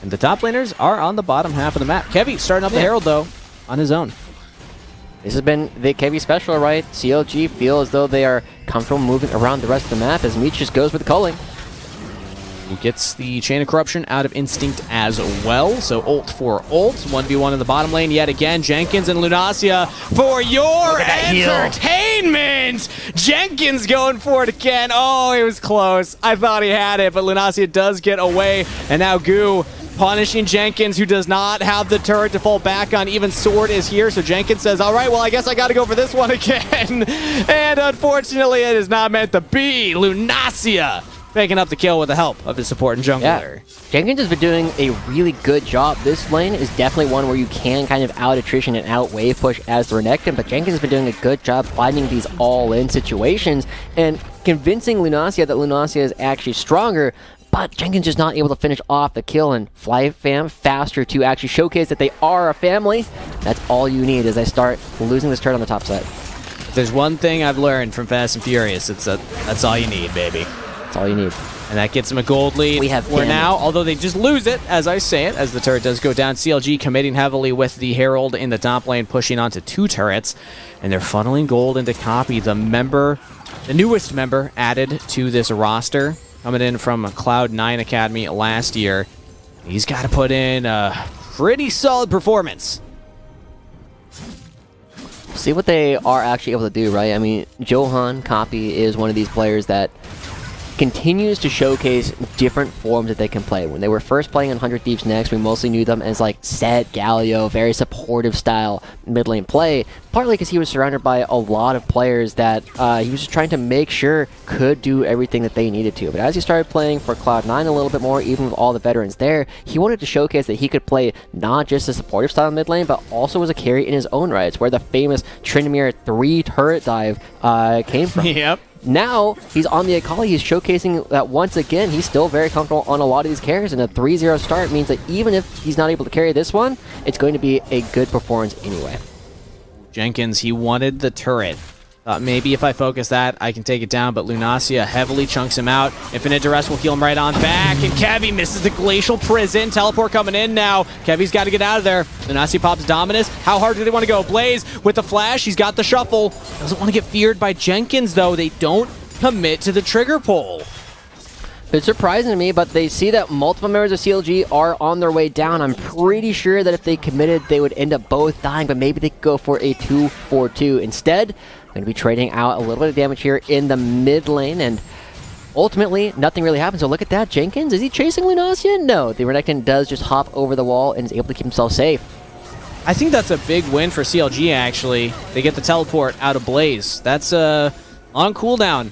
And the top laners are on the bottom half of the map. Kevy starting up the Yeah. Herald, though, on his own. This has been the Kevy special, right? CLG feel as though they are comfortable moving around the rest of the map as Meech just goes with the culling. Who gets the Chain of Corruption out of Instinct as well. So ult for ult. 1v1 in the bottom lane yet again. Jenkins and Lunacia for your entertainment! Jenkins going for it again. Oh, it was close. I thought he had it, but Lunacia does get away. And now Goo punishing Jenkins, who does not have the turret to fall back on. Even Sword is here, so Jenkins says, all right, well, I guess I got to go for this one again. and unfortunately, it is not meant to be. Lunacia picking up the kill with the help of his support and jungler. Yeah. Jenkins has been doing a really good job. This lane is definitely one where you can kind of out attrition and out wave push as the Renekton, but Jenkins has been doing a good job finding these all-in situations and convincing Lunacia that Lunacia is actually stronger, but Jenkins just not able to finish off the kill and Fly Fam faster to actually showcase that they are a family. That's all you need as they start losing this turn on the top side. If there's one thing I've learned from Fast and Furious, it's that that's all you need, baby. That's all you need. And that gets them a gold lead We have for now, although they just lose it, as I say it, as the turret does go down. CLG committing heavily with the Herald in the top lane, pushing onto two turrets, and they're funneling gold into Copy, the member, the newest member added to this roster, coming in from Cloud9 Academy last year. He's got to put in a pretty solid performance. see what they are actually able to do, right? I mean, Johan Copy is one of these players that continues to showcase different forms that they can play. When they were first playing in 100 Thieves Next, we mostly knew them as like Sett, Galio, very supportive style mid lane play, partly because he was surrounded by a lot of players that uh, he was just trying to make sure could do everything that they needed to. But as he started playing for Cloud9 a little bit more, even with all the veterans there, he wanted to showcase that he could play not just a supportive style mid lane, but also as a carry in his own rights, where the famous Tryndamere 3 turret dive uh, came from. yep. Now he's on the Akali. He's showcasing that once again he's still very comfortable on a lot of these carries, and a 3-0 start means that even if he's not able to carry this one, it's going to be a good performance anyway. Jenkins, he wanted the turret. Thought maybe if I focus that, I can take it down, but Lunacia heavily chunks him out. Infinite Duress will heal him right on back, and Kevy misses the Glacial Prison. Teleport coming in now. Kevy's got to get out of there. Lunacia pops Dominus. How hard do they want to go? Blaze with the flash. He's got the shuffle. Doesn't want to get feared by Jenkins, though. They don't commit to the trigger pull. It's surprising to me, but they see that multiple members of CLG are on their way down. I'm pretty sure that if they committed, they would end up both dying, but maybe they could go for a 2-4-2. Instead, going to be trading out a little bit of damage here in the mid lane, and ultimately, nothing really happens. So look at that. Jenkins, is he chasing Lunacia? No. The Renekton does just hop over the wall and is able to keep himself safe. I think that's a big win for CLG, actually. They get the teleport out of Blaze. That's uh, on cooldown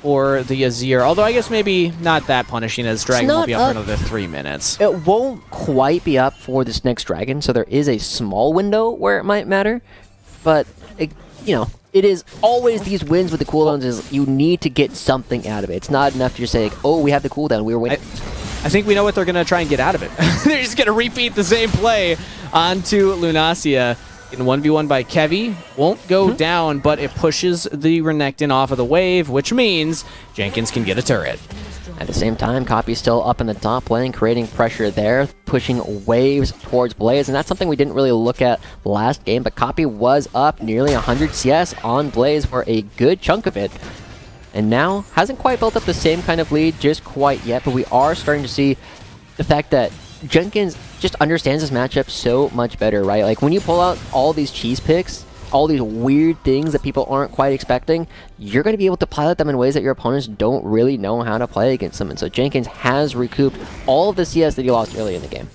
for the Azir. Although I guess maybe not that punishing as Dragon won't not be up, up. for another three minutes. It won't quite be up for this next dragon, so there is a small window where it might matter. But, it, you know, it is always these wins with the cooldowns is you need to get something out of it. It's not enough to just say, like, oh, we have the cooldown, we were waiting. I think we know what they're going to try and get out of it. they're just going to repeat the same play onto Lunacia. In 1v1 by Kevy. Won't go Mm-hmm. down, but it pushes the Renekton off of the wave, which means Jenkins can get a turret. At the same time, Copy's still up in the top lane, creating pressure there, pushing waves towards Blaze, and that's something we didn't really look at last game, but Copy was up nearly 100 CS on Blaze for a good chunk of it. And now, hasn't quite built up the same kind of lead just quite yet, but we are starting to see the fact that Jenkins just understands this matchup so much better, right? Like, when you pull out all these cheese picks, all these weird things that people aren't quite expecting, you're going to be able to pilot them in ways that your opponents don't really know how to play against them. And so Jenkins has recouped all of the CS that he lost early in the game.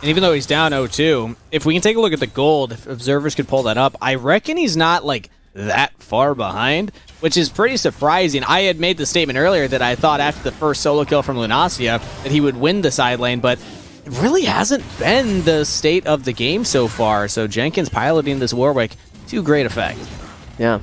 And even though he's down 0-2, if we can take a look at the gold, if observers could pull that up, I reckon he's not like that far behind, which is pretty surprising. I had made the statement earlier that I thought after the first solo kill from Lunasia that he would win the side lane, but it really hasn't been the state of the game so far. So Jenkins piloting this Warwick to great effect. Yeah.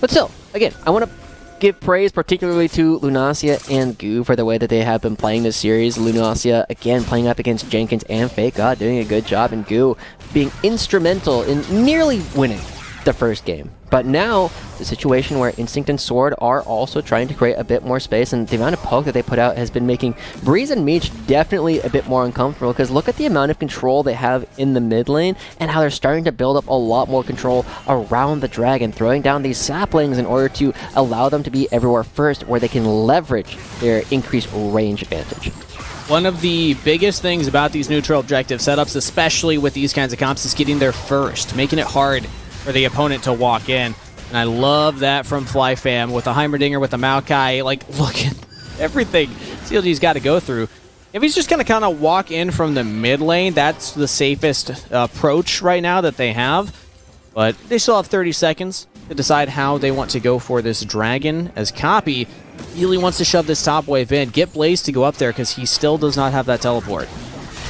But still, again, I want to give praise particularly to Lunasia and Goo for the way that they have been playing this series. Lunasia, again, playing up against Jenkins and FakeGod, doing a good job, and Goo being instrumental in nearly winning the first game. But now, the situation where Instinct and Sword are also trying to create a bit more space, and the amount of poke that they put out has been making Breeze and Meech definitely a bit more uncomfortable, because look at the amount of control they have in the mid lane, and how they're starting to build up a lot more control around the dragon, throwing down these saplings in order to allow them to be everywhere first, where they can leverage their increased range advantage. One of the biggest things about these neutral objective setups, especially with these kinds of comps, is getting there first, making it hard for the opponent to walk in. And I love that from Fly Fam with the Heimerdinger, with the Maokai. Like, look at everything CLG's got to go through. If he's just going to kind of walk in from the mid lane, that's the safest approach right now that they have. But they still have 30 seconds. to decide how they want to go for this dragon, as Copy really wants to shove this top wave in. Get Blaze to go up there because he still does not have that teleport.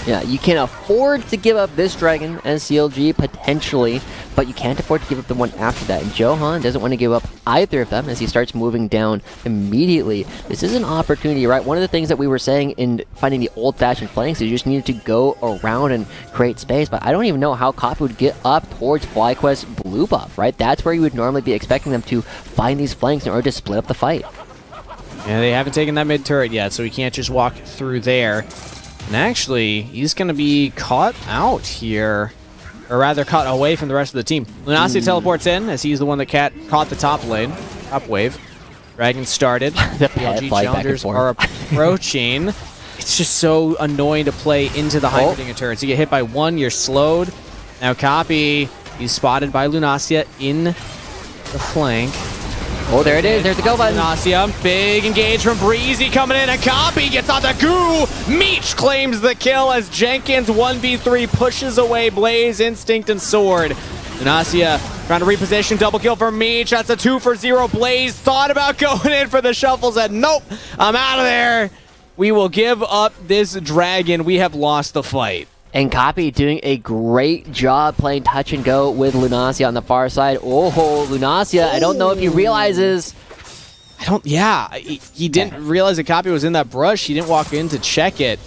Yeah, you can afford to give up this dragon and CLG, potentially, but you can't afford to give up the one after that. And Johan doesn't want to give up either of them as he starts moving down immediately. This is an opportunity, right? One of the things that we were saying in finding the old-fashioned flanks is you just needed to go around and create space, but I don't even know how Copy would get up towards FlyQuest blue buff, right? That's where you would normally be expecting them to find these flanks in order to split up the fight. Yeah, they haven't taken that mid turret yet, so he can't just walk through there. And actually, he's going to be caught out here. Or rather, caught away from the rest of the team. Lunacia Hmm. teleports in, as he's the one that cat caught the top lane. Top wave. Dragon started. The PLG fly back and challengers are approaching. it's just so annoying to play into the Oh. Heimerdinger turrets. You get hit by one, you're slowed. Now Copy, he's spotted by Lunasia in the flank. Oh, there it is. There's the go button. Nasia, big engage from Breezy coming in. A copy gets on the goo. Meech claims the kill as Jenkins 1v3 pushes away Blaze, Instinct, and Sword. Nasia trying to reposition, double kill for Meech. That's a two for zero. Blaze thought about going in for the shuffle, said, nope, I'm out of there. We will give up this dragon. We have lost the fight. And Copy doing a great job playing touch and go with Lunasia on the far side. Oh, Lunasia, I don't know if he realizes. I don't, yeah, he, he didn't realize that copy was in that brush. He didn't walk in to check it.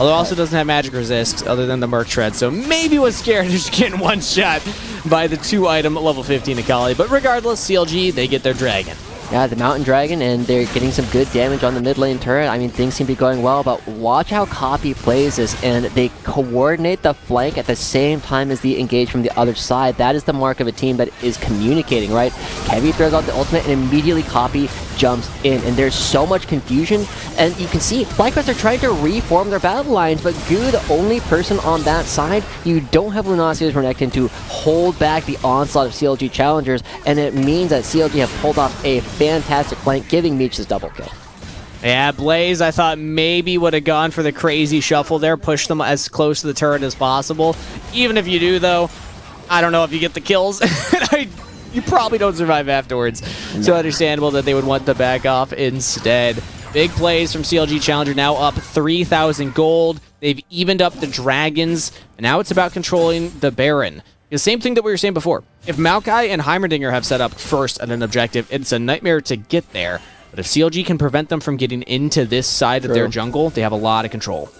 Although also doesn't have magic resist other than the Merc Tread, so maybe was scared of just getting one shot by the two item level 15 Akali. But regardless, CLG, they get their dragon. Yeah, the Mountain Dragon, and they're getting some good damage on the mid lane turret. I mean, things seem to be going well, but watch how Copy plays this, and they coordinate the flank at the same time as the engage from the other side. That is the mark of a team that is communicating, right? Kevy throws out the ultimate, and immediately Copy jumps in, and there's so much confusion, and you can see FlyQuest are trying to reform their battle lines, but Goo, the only person on that side, you don't have Lunacia's Renekton to hold back the onslaught of CLG challengers, and it means that CLG have pulled off a fantastic flank, giving Meech this double kill. Yeah, Blaze, I thought maybe would have gone for the crazy shuffle there, push them as close to the turret as possible. Even if you do, though, I don't know if you get the kills. I, you probably don't survive afterwards. So understandable that they would want to back off instead. Big plays from CLG Challenger, now up 3,000 gold. They've evened up the dragons, and now it's about controlling the Baron. The same thing that we were saying before. If Maokai and Heimerdinger have set up first at an objective, it's a nightmare to get there. But if CLG can prevent them from getting into this side of their jungle, they have a lot of control.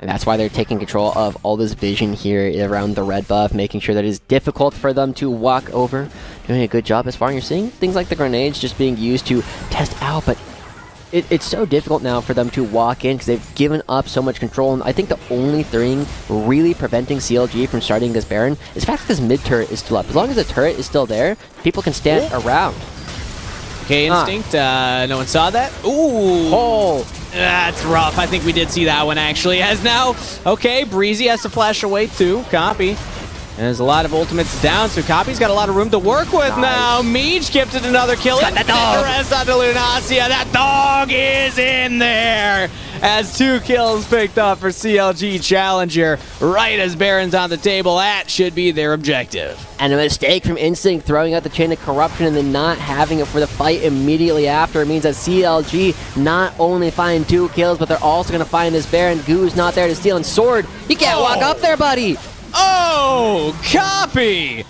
And that's why they're taking control of all this vision here around the red buff, making sure that it's difficult for them to walk over. Doing a good job as far. And you're seeing things like the grenades just being used to test out, but it, it's so difficult now for them to walk in because they've given up so much control. And I think the only thing really preventing CLG from starting this Baron is the fact that this mid turret is still up. As long as the turret is still there, people can stand around. Okay, Ah. Instinct, uh, no one saw that? Ooh! Oh, That's rough. I think we did see that one actually. As now, okay, Breezy has to flash away too. Copy. And there's a lot of ultimates down, so Copy's got a lot of room to work with Nice. now. Meech gifted another kill. Got that dog. The rest onto Lunacia. That dog is in there. As two kills picked up for CLG Challenger. Right as Baron's on the table. That should be their objective. And a mistake from Instinct throwing out the chain of corruption and then not having it for the fight immediately after means that CLG not only find two kills, but they're also going to find this Baron. Goo's not there to steal. And Sword, you can't walk Oh. up there, buddy. Oh, copy!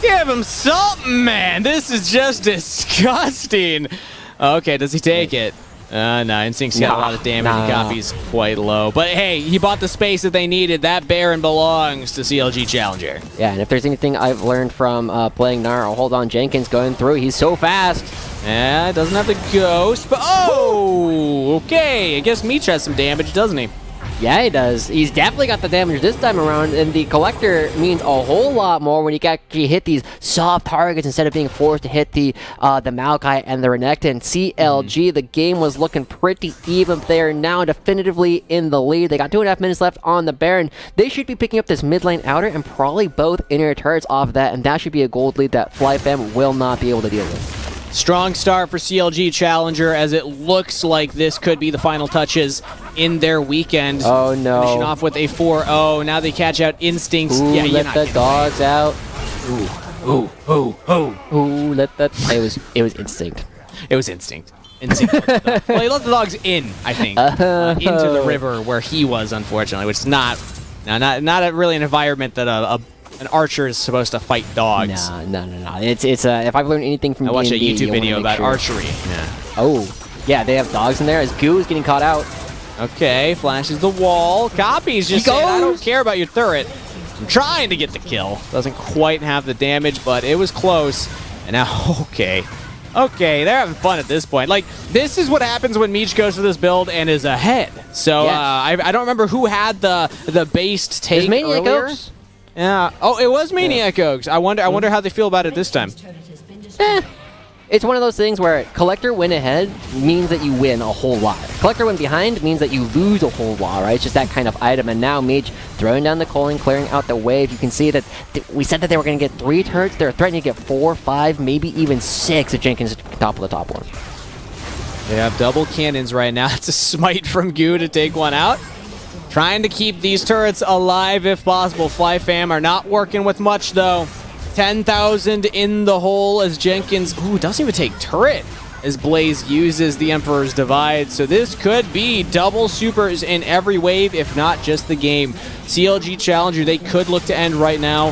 Give him something, man. This is just disgusting. Okay, does he take it? Uh, no, Instinct's got a lot of damage. nah. Copy's quite low. But hey, he bought the space that they needed. That Baron belongs to CLG Challenger. Yeah, and if there's anything I've learned from uh, playing Nara, hold on, Jenkins going through. He's so fast. Yeah, doesn't have the ghost, but oh, okay. I guess Meech has some damage, doesn't he? Yeah, he does. He's definitely got the damage this time around, and the collector means a whole lot more when you can actually hit these soft targets instead of being forced to hit the uh, the Maokai and the Renekton. CLG, the game was looking pretty even. They are now definitively in the lead. They got two and a half minutes left on the Baron. They should be picking up this mid lane outer and probably both inner turrets off of that, and that should be a gold lead that FlyFam will not be able to deal with. Strong start for CLG Challenger as it looks like this could be the final touches in their weekend. Oh, no. Finishing off with a 4-0. Now they catch out Instincts. Ooh, yeah, you're let the getting dogs out. Ooh. Ooh. ooh, ho. Ooh, let that. It was it was instinct. It was instinct. Instinct. well, he let the dogs in, I think, uh, into the river where he was, unfortunately, which is not, no, not, not a, really an environment that a, a an archer is supposed to fight dogs. No, no, no, no. It's it's. Uh, if I've learned anything from I watched a YouTube you video about sure- archery. Yeah. Oh, yeah, they have dogs in there. As Goo is getting caught out. Okay, flashes the wall. Copies just saying, I don't care about your turret. I'm trying to get the kill. Doesn't quite have the damage, but it was close. And now, okay. Okay, they're having fun at this point. Like, this is what happens when Meech goes for this build and is ahead. So, Yes. uh, I, I don't remember who had the the based take Maniac earlier. Oaks? Yeah. Oh, it was Maniac Oaks. I wonder. I wonder how they feel about it this time. Eh. It's one of those things where collector win ahead means that you win a whole lot. Collector win behind means that you lose a whole lot, right? It's just that kind of item. And now Mage throwing down the coaling, clearing out the wave. You can see that th- we said that they were going to get three turrets. They're threatening to get four, five, maybe even six if Jenkins can topple the top one. They have double cannons right now. It's a smite from Goo to take one out. Trying to keep these turrets alive if possible. Fly Fam are not working with much though. 10,000 in the hole as Jenkins, ooh, doesn't even take turret as Blaze uses the Emperor's Divide. So this could be double supers in every wave, if not just the game. CLG Challenger, they could look to end right now.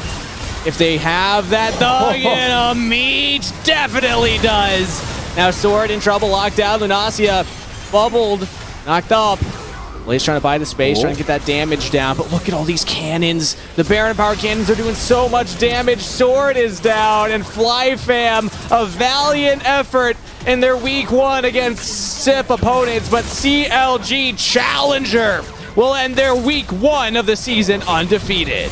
If they have that dog in a meat, definitely does. Now Sword in trouble, locked down. Lunacia bubbled, knocked up. Blaze trying to buy the space, Oh. trying to oh. get that damage down. But look at all these cannons. The Baron Power cannons are doing so much damage. Sword is down, and Fly Fam, a valiant effort in their week one against SIP opponents. But CLG Challenger will end their week one of the season undefeated.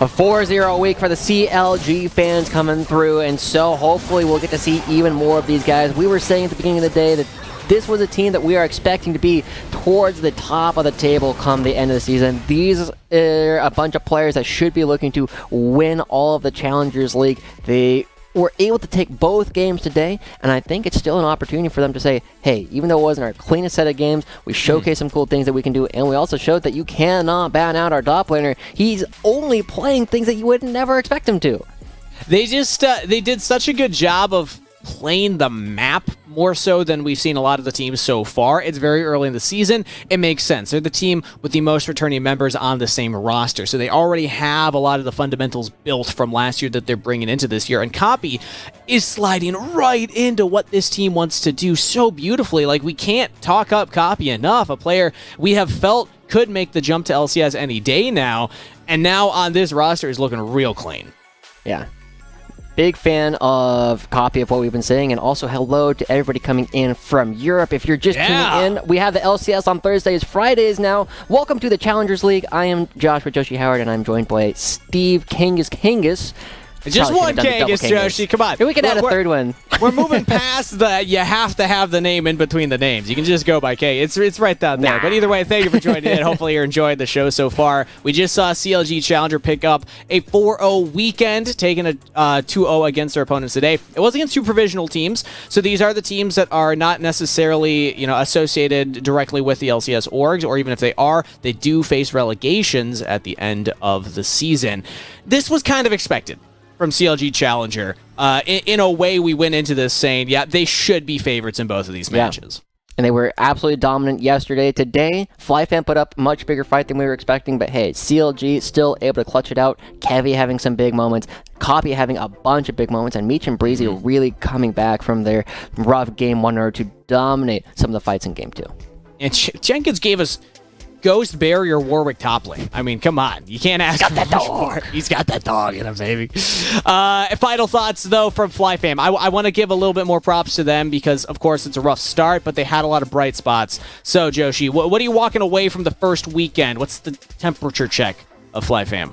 A 4-0 week for the CLG fans coming through, and so hopefully we'll get to see even more of these guys. We were saying at the beginning of the day that this was a team that we are expecting to be towards the top of the table come the end of the season. These are a bunch of players that should be looking to win all of the Challengers League. They were able to take both games today, and I think it's still an opportunity for them to say, hey, even though it wasn't our cleanest set of games, we showcased some cool things that we can do, and we also showed that you cannot ban out our top laner. He's only playing things that you would never expect him to. They just uh, they did such a good job of playing the map more so than we've seen a lot of the teams so far. It's very early in the season. It makes sense. They're the team with the most returning members on the same roster. So they already have a lot of the fundamentals built from last year that they're bringing into this year. And Copy is sliding right into what this team wants to do so beautifully. Like we can't talk up Copy enough. A player we have felt could make the jump to LCS any day now. And now on this roster is looking real clean. Yeah. Big fan of copy of what we've been saying, and also hello to everybody coming in from Europe. If you're just Yeah. tuning in, we have the LCS on Thursdays, Fridays now. Welcome to the Challengers League. I am Joshua Joshi Howard, and I'm joined by Steve Kangas Kangas. Just one Kangas, Joshi. Come on. We can add a third one. We're moving past the you have to have the name in between the names. You can just go by K. It's it's right down there. Nah. But either way, thank you for joining in. Hopefully you're enjoying the show so far. We just saw CLG Challenger pick up a 4-0 weekend, taking a uh, 2-0 against their opponents today. It was against two provisional teams, so these are the teams that are not necessarily you know associated directly with the LCS orgs, or even if they are, they do face relegations at the end of the season. This was kind of expected from CLG Challenger. Uh, in, in a way, we went into this saying, yeah, they should be favorites in both of these Yeah. matches. and they were absolutely dominant yesterday. Today, FlyFam put up a much bigger fight than we were expecting, but hey, CLG still able to clutch it out. Kevy having some big moments, Copy having a bunch of big moments, and Meech and Breezy really coming back from their rough game one or to dominate some of the fights in game two. And Ch- Jenkins gave us Ghost Barrier Warwick top lane. I mean, come on. You can't ask for much more. He's got that dog in him, baby. Uh, final thoughts, though, from FlyFam. I, I want to give a little bit more props to them because, of course, it's a rough start, but they had a lot of bright spots. So, Joshi, wh- what are you walking away from the first weekend? What's the temperature check of FlyFam?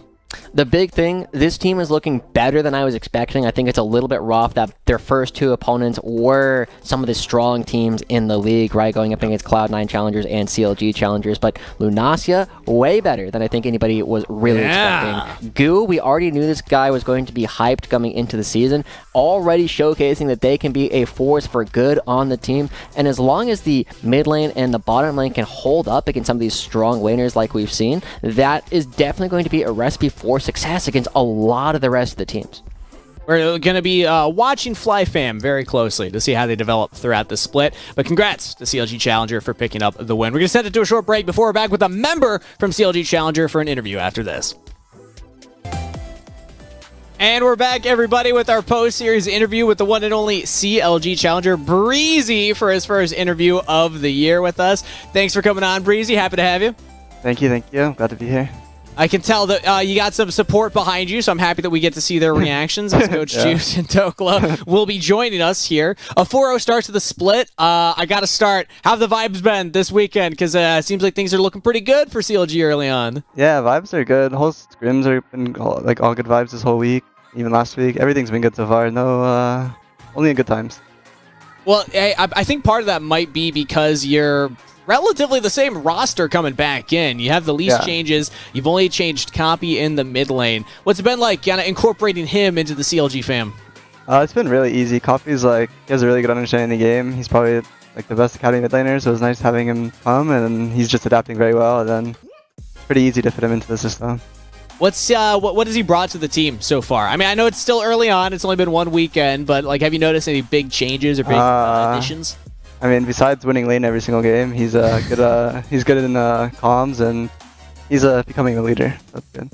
The big thing, this team is looking better than I was expecting. I think it's a little bit rough that their first two opponents were some of the strong teams in the league, right? Going up against Cloud9 challengers and CLG challengers. But Lunasia, way better than I think anybody was really Yeah. expecting. Goo, we already knew this guy was going to be hyped coming into the season, already showcasing that they can be a force for good on the team. And as long as the mid lane and the bottom lane can hold up against some of these strong laners like we've seen, that is definitely going to be a recipe for success against a lot of the rest of the teams. We're going to be uh, watching FlyFam very closely to see how they develop throughout the split. But congrats to CLG Challenger for picking up the win. We're going to send it to a short break before we're back with a member from CLG Challenger for an interview after this. And we're back, everybody, with our post series interview with the one and only CLG Challenger, Breezy, for his first interview of the year with us. Thanks for coming on, Breezy. Happy to have you. Thank you, thank you. Glad to be here. I can tell that uh, you got some support behind you, so I'm happy that we get to see their reactions as Coach Yeah. Juice and Tokla will be joining us here. A 4-0 start to the split. Uh, I got to start. How have the vibes been this weekend? Because uh, it seems like things are looking pretty good for CLG early on. Yeah, vibes are good. Whole scrims are been all, like all good vibes this whole week. Even last week, everything's been good so far. No, uh, only in good times. Well, I I think part of that might be because you're relatively the same roster coming back in. You have the least Yeah. changes. You've only changed Copy in the mid lane. What's it been like kind of incorporating him into the CLG fam? Uh, it's been really easy. Copy's like he has a really good understanding of the game. He's probably like the best academy mid laner, so it's nice having him come, and he's just adapting very well. And then pretty easy to fit him into the system. What's uh what what has he brought to the team so far? I mean, I know it's still early on. It's only been one weekend, but like, have you noticed any big changes or big uh, Uh, additions? I mean, besides winning lane every single game, he's uh, good. Uh, he's good in uh, comms, and he's uh, becoming a leader. That's good.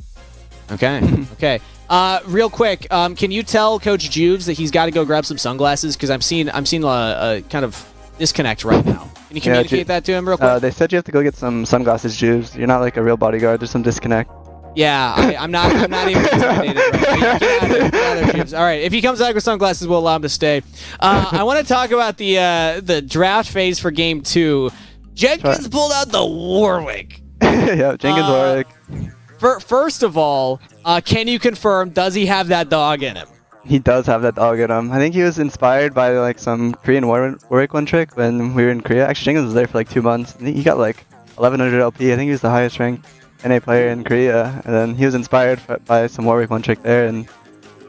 Okay, okay. Uh, real quick, um, can you tell Coach Juves that he's got to go grab some sunglasses? Because I'm seeing I'm seeing a, a kind of disconnect right now. Can you Yeah, communicate Ju- that to him real quick? Uh, they said you have to go get some sunglasses, Jews. You're not like a real bodyguard. There's some disconnect. Yeah, I, I'm not. I'm not even intimidated. Right. Get out of there, get out of there, James. All right, if he comes back with sunglasses, we'll allow him to stay. Uh, I want to talk about the uh, the draft phase for Game Two. Jenkins pulled out the Warwick. yeah, Jenkins Uh, Warwick. Fir- First of all, uh, can you confirm? Does he have that dog in him? He does have that dog in him. I think he was inspired by like some Korean War- Warwick one trick when we were in Korea. Actually, Jenkins was there for like two months. He got like 1100 LP. I think he was the highest ranked NA player in Korea. And then he was inspired f- by some Warwick one trick there, and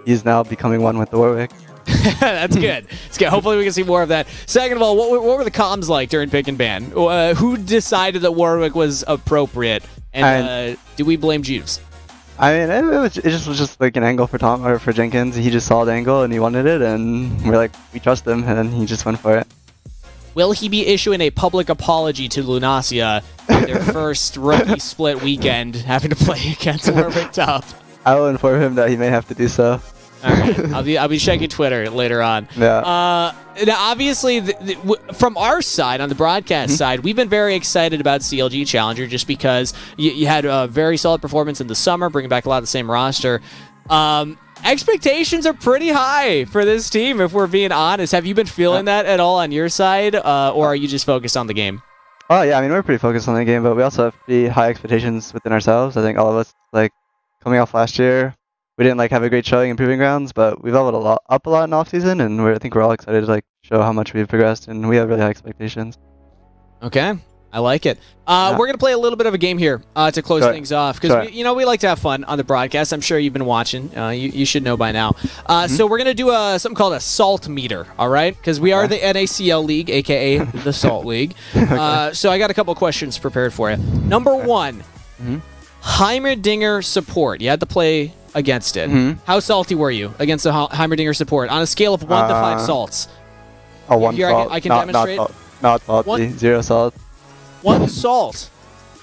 he's now becoming one with the Warwick. That's good. It's good. Hopefully, we can see more of that. Second of all, what, were- what were the comms like during pick and ban? Uh, who decided that Warwick was appropriate? And uh, do we blame Jeeves? I mean, it, was it just was just like an angle for Tom or for Jenkins. He just saw the angle and he wanted it, and we're like, we trust him, and then he just went for it. Will he be issuing a public apology to Lunacia for their first rookie split weekend, having to play against Warwick Top? I will inform him that he may have to do so. All right, I'll be I'll be checking Twitter later on. Yeah. Uh, now obviously, the, the, w- from our side, on the broadcast Mm-hmm. side, we've been very excited about CLG Challenger just because you, you had a very solid performance in the summer, bringing back a lot of the same roster. Um, expectations are pretty high for this team, if we're being honest. Have you been feeling that at all on your side, uh, or are you just focused on the game? Oh yeah, I mean we're pretty focused on the game, but we also have pretty high expectations within ourselves. I think all of us like coming off last year, we didn't like have a great showing in proving grounds, but we've leveled a lot up a lot in off season, and I think we're all excited to like show how much we've progressed, and we have really high expectations. Okay. I like it. Uh, Yeah. We're gonna play a little bit of a game here uh, to close things off because you know we like to have fun on the broadcast. I'm sure you've been watching. Uh, you, you should know by now. Uh, So we're gonna do a something called a salt meter. All right, because we are the NACL League, aka the Salt League. uh, so I got a couple questions prepared for you. Number one, Heimerdinger support. You had to play against it. Mhm. How salty were you against the He- Heimerdinger support on a scale of one to five Uh, salts? Oh, one Here, I can- salt. I can not, demonstrate. Not, salt, not salty. Zero salt. One salt.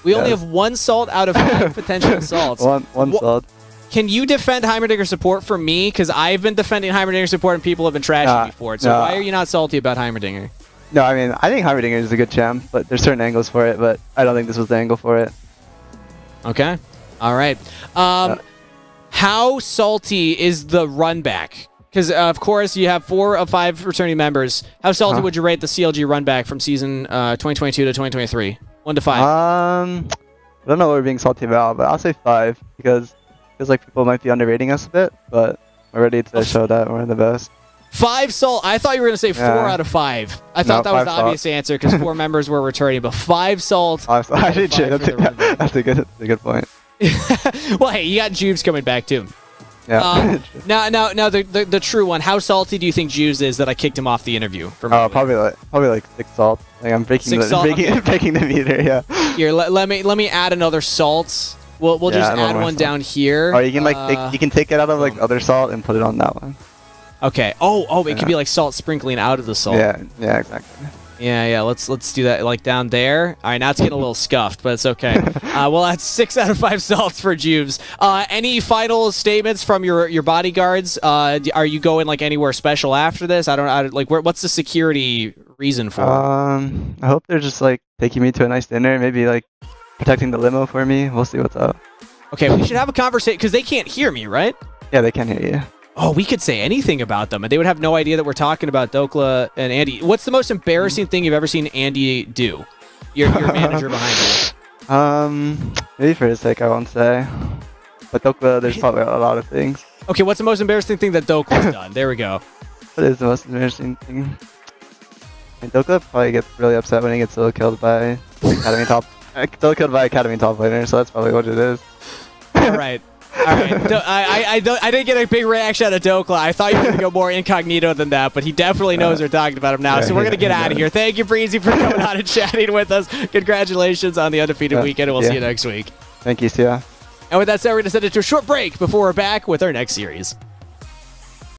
We only have one salt out of five potential salts. One one Wha- salt. Can you defend Heimerdinger support for me? Because I've been defending Heimerdinger support and people have been trashing Nah, me for it. So nah. why are you not salty about Heimerdinger? No, I mean I think Heimerdinger is a good champ, but there's certain angles for it, but I don't think this was the angle for it. Okay. All right. Um, Uh, how salty is the run back? Because uh, of course you have four of five returning members. How salty Uh-huh. would you rate the CLG run back from season uh, 2022 to 2023? One to five. Um, I don't know what we're being salty about, but I'll say five because it feels like people might be underrating us a bit, but we're ready to show that we're the best. Five salt. I thought you were going to say four Yeah. out of five. I thought No, that was the salt. obvious answer because four members were returning, but five salt. Five, I did shit. That's, for the run a, that's a good, that's a good point. well, hey, you got Juves coming back too. Yeah. Um, now, now, now, the, the the true one. How salty do you think Juves is that I kicked him off the interview? Oh, probably like probably like six salt. Like I'm breaking Six the salt, breaking, okay. breaking the meter. Yeah. Here, let, let me let me add another salt. We'll we'll Yeah, just add one salt. down here. Or you can like Uh, take, you can take it out of like other salt and put it on that one. Okay. Oh, oh, it could be like salt sprinkling out of the salt. Yeah, yeah, exactly. Yeah, yeah. Let's let's do that like down there. All right, now it's getting a little scuffed, but it's okay. Uh, well, that's six out of five salts for Jubes. Uh, any final statements from your your bodyguards? Uh, are you going like anywhere special after this? I don't. know. like, where, what's the security reason for? it? Um, I hope they're just like taking me to a nice dinner, maybe like protecting the limo for me. We'll see what's up. Okay, we should have a conversation because they can't hear me, right? Yeah, they can hear you. Oh, we could say anything about them, and they would have no idea that we're talking about Dokla and Andy. What's the most embarrassing thing you've ever seen Andy do? Your, your manager behind you. Um, maybe for his sake, I won't say. But Dokla, there's probably a lot of things. Okay, what's the most embarrassing thing that Dokla's done? There we go. What is the most embarrassing thing? And Dokla probably gets really upset when he gets solo killed by Academy top. Solo killed by Academy top laner, so that's probably what it is. All right. All right. Do- I, I, I, don't, I didn't get a big reaction out of Dokla. I thought you were going to go more incognito than that, but he definitely knows we're talking about him now. yeah, so we're going to get out of here. Thank you, Breezy, for coming on and chatting with us. Congratulations on the undefeated weekend, and we'll yeah. see you next week. Thank you, Sia. And with that said, we're going to send it to a short break before we're back with our next series.